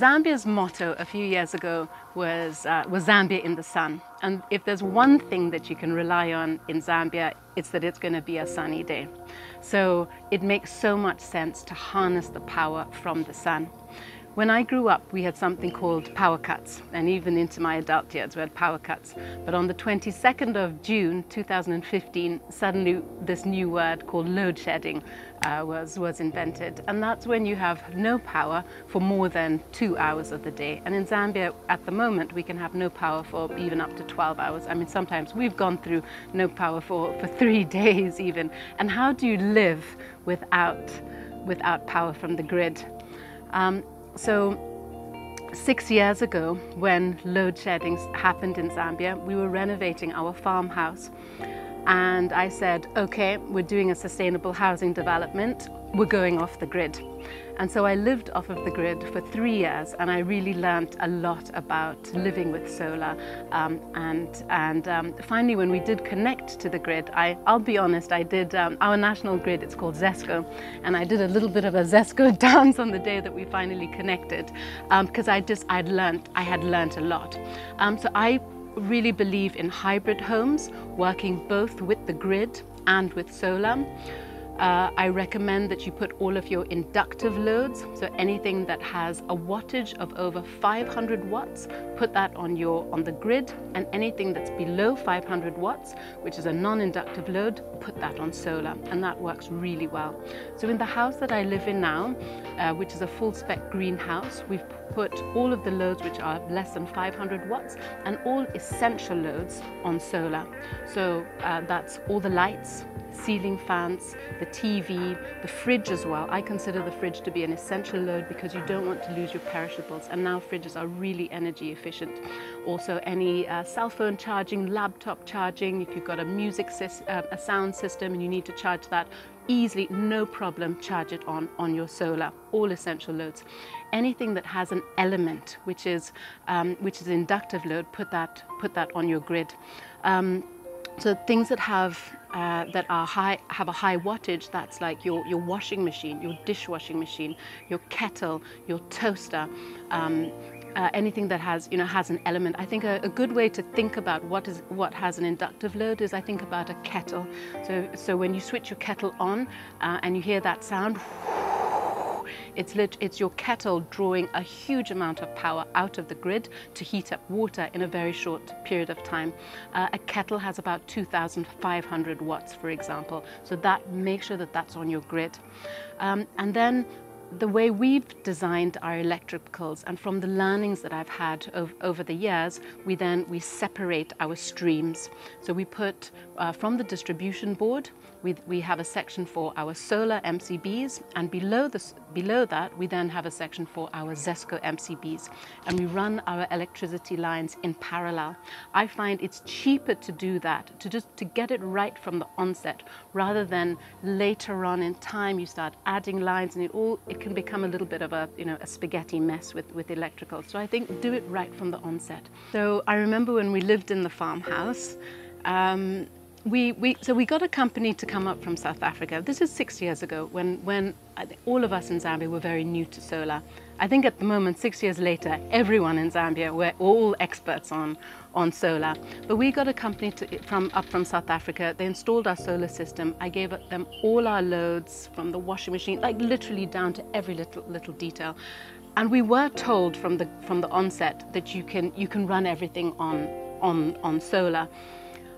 Zambia's motto a few years ago was, uh, was Zambia in the sun. And if there's one thing that you can rely on in Zambia, it's that it's going to be a sunny day. So it makes so much sense to harness the power from the sun. When I grew up, we had something called power cuts, and even into my adult years, we had power cuts. But on the 22nd of June 2015, suddenly this new word called load shedding uh, was, was invented. And that's when you have no power for more than two hours of the day. And in Zambia, at the moment, we can have no power for even up to 12 hours. I mean, sometimes we've gone through no power for, for three days even. And how do you live without, without power from the grid? Um, so six years ago, when load shedding happened in Zambia, we were renovating our farmhouse. And I said, okay, we're doing a sustainable housing development. We're going off the grid. And so I lived off of the grid for three years and I really learned a lot about living with solar. Um, and and um, finally, when we did connect to the grid, I, I'll be honest, I did um, our national grid, it's called ZESCO, and I did a little bit of a ZESCO dance on the day that we finally connected because um, I just, I'd learned, I had learned a lot. Um, so I really believe in hybrid homes, working both with the grid and with solar. Uh, I recommend that you put all of your inductive loads, so anything that has a wattage of over 500 watts, put that on your on the grid, and anything that's below 500 watts, which is a non-inductive load, put that on solar, and that works really well. So in the house that I live in now, uh, which is a full spec greenhouse, we've put all of the loads which are less than 500 watts and all essential loads on solar. So uh, that's all the lights, ceiling fans, the TV, the fridge as well. I consider the fridge to be an essential load because you don't want to lose your perishables and now fridges are really energy efficient. Also any uh, cell phone charging, laptop charging, if you've got a music, uh, a sound system and you need to charge that, easily, no problem, charge it on, on your solar, all essential loads. Anything that has an element, which is, um, which is inductive load, put that, put that on your grid. Um, so things that have uh, that are high have a high wattage. That's like your your washing machine, your dishwashing machine, your kettle, your toaster. Um, uh, anything that has you know has an element. I think a, a, good way to think about what is what has an inductive load is I think about a kettle. So so when you switch your kettle on uh, and you hear that sound. It's, lit, it's your kettle drawing a huge amount of power out of the grid to heat up water in a very short period of time. Uh, a kettle has about 2,500 watts, for example. So that make sure that that's on your grid. Um, and then the way we've designed our electricals and from the learnings that I've had ov over the years, we then we separate our streams. So we put uh, from the distribution board, we, we have a section for our solar MCBs and below, this, below that we then have a section for our ZESCO MCBs and we run our electricity lines in parallel. I find it's cheaper to do that, to just to get it right from the onset rather than later on in time you start adding lines and it all it can become a little bit of a you know a spaghetti mess with, with electrical. So I think do it right from the onset. So I remember when we lived in the farmhouse um, we, we, so we got a company to come up from South Africa. This is six years ago when, when all of us in Zambia were very new to solar. I think at the moment, six years later, everyone in Zambia, we're all experts on, on solar. But we got a company to, from, up from South Africa. They installed our solar system. I gave them all our loads from the washing machine, like literally down to every little, little detail. And we were told from the, from the onset that you can, you can run everything on, on, on solar.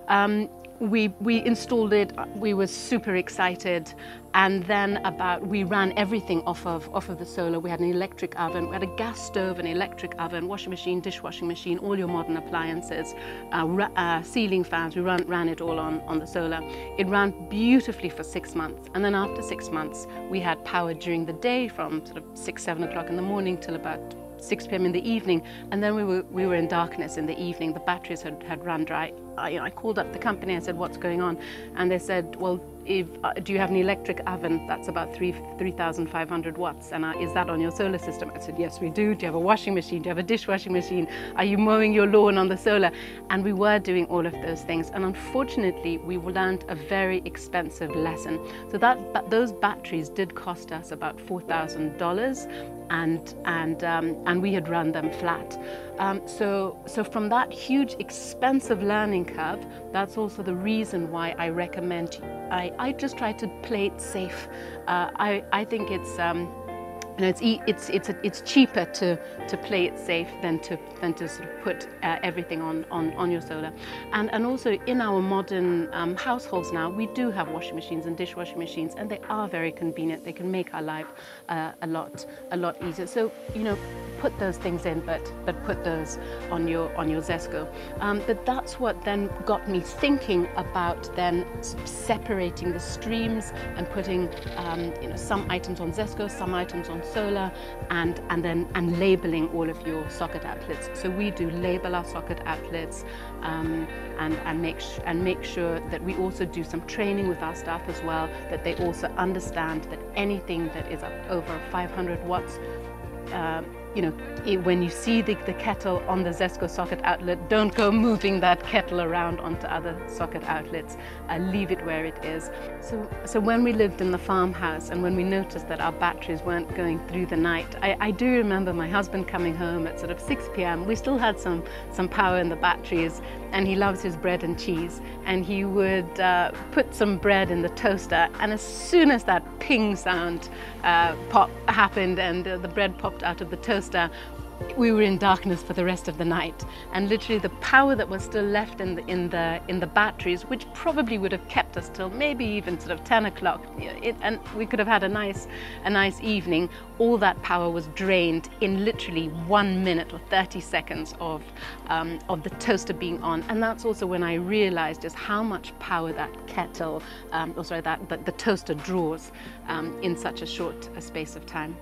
Um, we, we installed it, we were super excited, and then about, we ran everything off of, off of the solar. We had an electric oven, we had a gas stove, an electric oven, washing machine, dishwashing machine, all your modern appliances, uh, uh, ceiling fans, we ran, ran it all on, on the solar. It ran beautifully for six months, and then after six months, we had power during the day from sort of six, seven o'clock in the morning till about 6 p.m. in the evening, and then we were, we were in darkness in the evening. The batteries had, had run dry I, I called up the company. I said, "What's going on?" And they said, "Well, if, uh, do you have an electric oven that's about 3 3,500 watts and uh, is that on your solar system I said yes we do do you have a washing machine do you have a dishwashing machine are you mowing your lawn on the solar and we were doing all of those things and unfortunately we learned a very expensive lesson so that those batteries did cost us about $4,000 and and um, and we had run them flat. Um, so so from that huge expensive learning curve, that's also the reason why I recommend. I I just try to play it safe. Uh, I I think it's. Um, you know, it's it's it's it's cheaper to to play it safe than to than to sort of put uh, everything on, on on your solar, and and also in our modern um, households now we do have washing machines and dishwashing machines, and they are very convenient. They can make our life uh, a lot a lot easier. So you know, put those things in, but but put those on your on your Zesco. Um, but that's what then got me thinking about then separating the streams and putting um, you know some items on Zesco, some items on solar and, and then and labeling all of your socket outlets. So we do label our socket outlets um, and, and, make and make sure that we also do some training with our staff as well, that they also understand that anything that is over 500 watts uh, you know, when you see the, the kettle on the Zesco socket outlet, don't go moving that kettle around onto other socket outlets. Uh, leave it where it is. So, so when we lived in the farmhouse and when we noticed that our batteries weren't going through the night, I, I do remember my husband coming home at sort of 6 p.m. We still had some, some power in the batteries and he loves his bread and cheese. And he would uh, put some bread in the toaster and as soon as that ping sound uh, pop happened and uh, the bread popped out of the toaster, we were in darkness for the rest of the night. And literally the power that was still left in the, in the, in the batteries, which probably would have kept us till maybe even sort of 10 o'clock, and we could have had a nice, a nice evening, all that power was drained in literally one minute or 30 seconds of, um, of the toaster being on. And that's also when I realized just how much power that kettle, um, or sorry, that, that the toaster draws um, in such a short a space of time.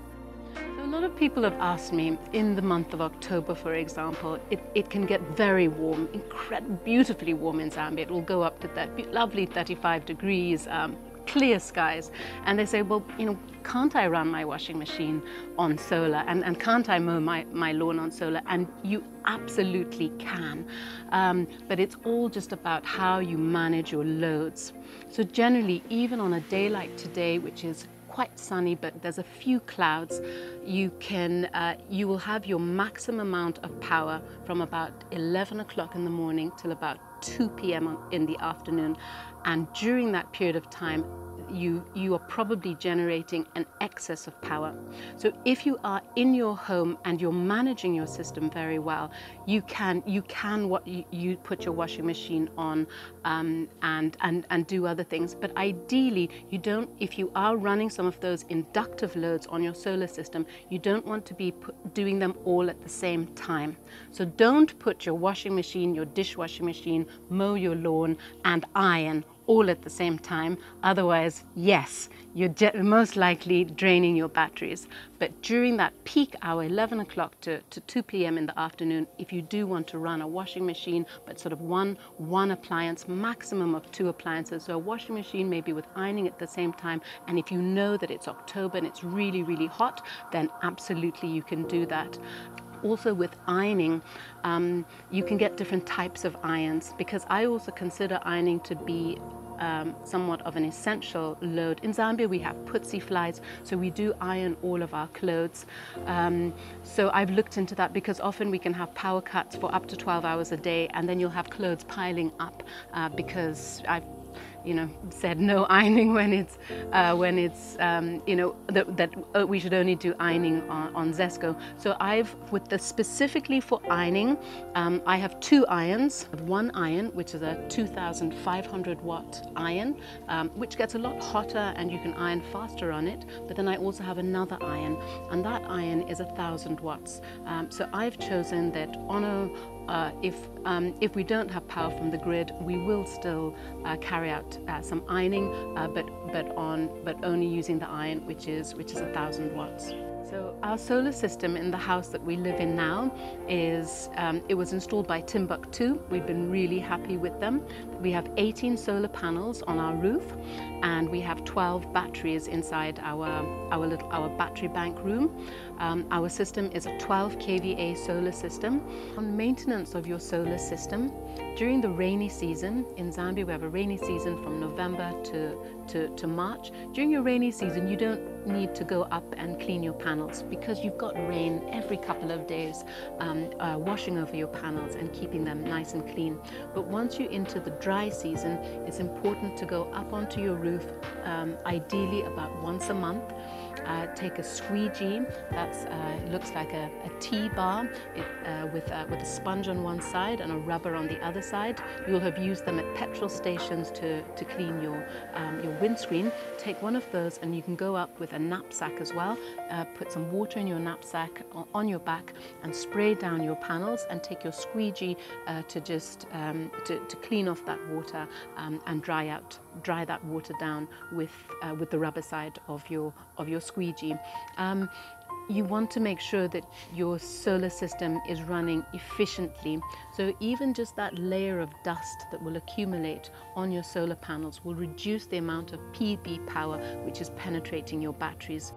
A lot of people have asked me, in the month of October, for example, it, it can get very warm, incredibly beautifully warm in Zambia. It will go up to that lovely 35 degrees, um, clear skies. And they say, well, you know, can't I run my washing machine on solar? And, and can't I mow my, my lawn on solar? And you absolutely can. Um, but it's all just about how you manage your loads. So generally, even on a day like today, which is quite sunny, but there's a few clouds, you can uh, you will have your maximum amount of power from about 11 o'clock in the morning till about 2 p.m. in the afternoon. And during that period of time, you, you are probably generating an excess of power. So if you are in your home and you're managing your system very well, you can you can what you, you put your washing machine on um, and and and do other things. But ideally, you don't. If you are running some of those inductive loads on your solar system, you don't want to be put, doing them all at the same time. So don't put your washing machine, your dishwashing machine, mow your lawn, and iron all at the same time. Otherwise, yes, you're most likely draining your batteries. But during that peak hour, 11 o'clock to, to 2 p.m. in the afternoon, if you do want to run a washing machine, but sort of one, one appliance, maximum of two appliances, so a washing machine maybe with ironing at the same time, and if you know that it's October and it's really, really hot, then absolutely you can do that also with ironing, um, you can get different types of irons because I also consider ironing to be um, somewhat of an essential load. In Zambia, we have Putsi flies, so we do iron all of our clothes. Um, so I've looked into that because often we can have power cuts for up to 12 hours a day, and then you'll have clothes piling up uh, because I've you know, said no ironing when it's, uh, when it's um, you know, that, that uh, we should only do ironing on, on Zesco. So I've, with the specifically for ironing, um, I have two irons. One iron, which is a 2,500 watt iron, um, which gets a lot hotter and you can iron faster on it. But then I also have another iron, and that iron is a thousand watts. Um, so I've chosen that on a uh, if, um, if we don't have power from the grid, we will still uh, carry out uh, some ironing, uh, but, but, on, but only using the iron, which is, which is 1,000 watts. So our solar system in the house that we live in now is, um, it was installed by Timbuk2. We've been really happy with them. We have 18 solar panels on our roof and we have 12 batteries inside our, our, little, our battery bank room. Um, our system is a 12 kVA solar system. On maintenance of your solar system, during the rainy season, in Zambia we have a rainy season from November to, to, to March. During your rainy season you don't need to go up and clean your panels because you've got rain every couple of days um, uh, washing over your panels and keeping them nice and clean. But once you're into the dry season, it's important to go up onto your roof, um, ideally about once a month, uh, take a squeegee that uh, looks like a, T-bar uh, with, uh, with a sponge on one side and a rubber on the other side. You'll have used them at petrol stations to, to clean your, um, your windscreen. Take one of those and you can go up with a knapsack as well. Uh, put some water in your knapsack on your back and spray down your panels and take your squeegee uh, to just um, to, to, clean off that water um, and dry out dry that water down with with the rubber side of your of your squeegee. Um, you want to make sure that your solar system is running efficiently. So even just that layer of dust that will accumulate on your solar panels will reduce the amount of PV power which is penetrating your batteries.